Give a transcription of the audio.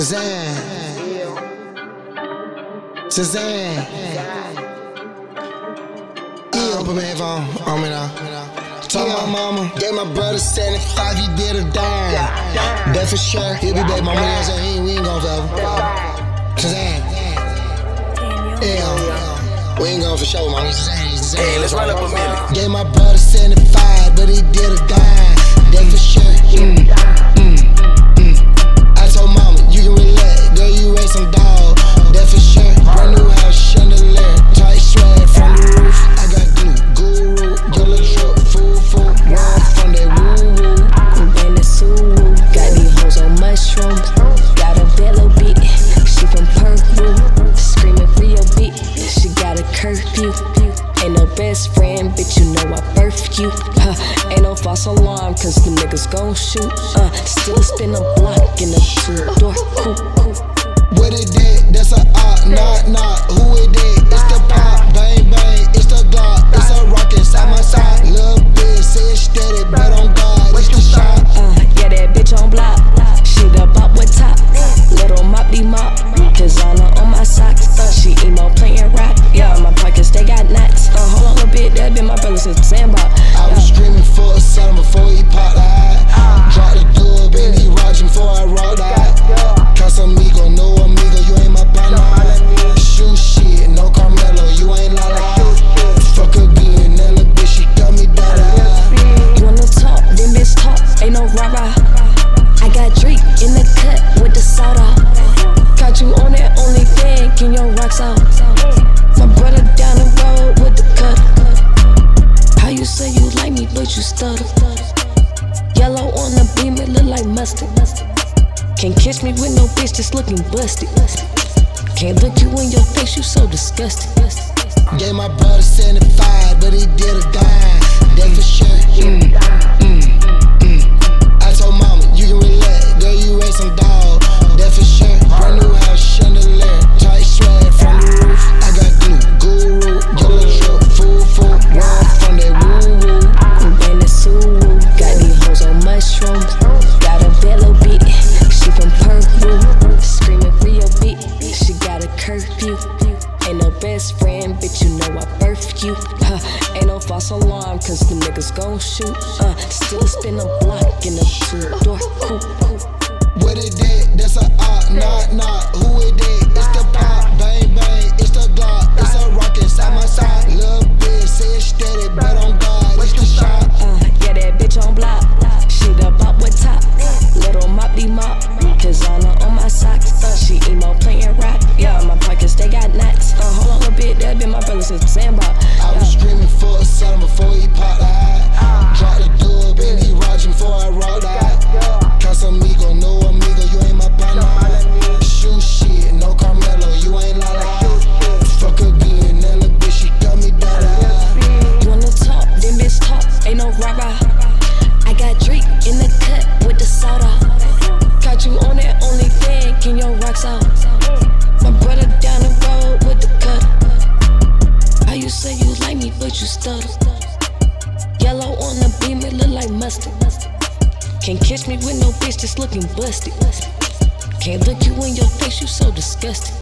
Shazam. Shazam. Yeah, put my headphone on me now. Told my mama, gave my brother 75, he did a dime. That for sure, he'll be back. My money ain't saying he we ain't gon' forever. Shazam. Yeah, we ain't going for sure, mama. Shazam. Hey, let's run up a million. Gave my brother 75, but he did you. Ain't no false alarm, cause the niggas gon' shoot. Uh, still spin a block in a two door That been my brother since sandbox. I was screaming for a son before he popped the high. Drop the and he rockin' before I rock the high. Casamigo, no amigo, you ain't my partner. Shoot shit, no Carmelo, you ain't la la. Fuck her good, Nella bitch, she got me da You wanna talk? Then bitch talk. Ain't no rah rah. I got Drake in the cut with the soda. Got you on that only thing, can your rocks out? But you stutter? Yellow on the beam, it look like mustard. Can't catch me with no bitch that's looking busted. Can't look you in your face, you so disgusting. Gave my brother 75, but he Huh, ain't no false alarm, cause the niggas gon' shoot. Uh, still spin a block in a two door coupe. What it did, that's a op, knock, knock. Who it did? It's the pop, bang, bang. It's the Glock, it's a rocket side my side. Little bitch, say it's steady, bet on God, it's the shot. Uh, yeah, that bitch on block. She the bop with top. Little mop de mop. Designer on my socks. Uh, she emo playing rock. Yeah, my pockets they got knots. Uh, hold on a bit. That been my brother since the sandbox. Stutter? Yellow on the beam, it look like mustard. Can't catch me with no bitch that's looking busted. Can't look you in your face, you so disgusting.